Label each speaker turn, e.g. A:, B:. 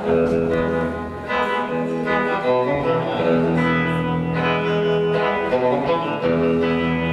A: Thank ờ. you. Ờ.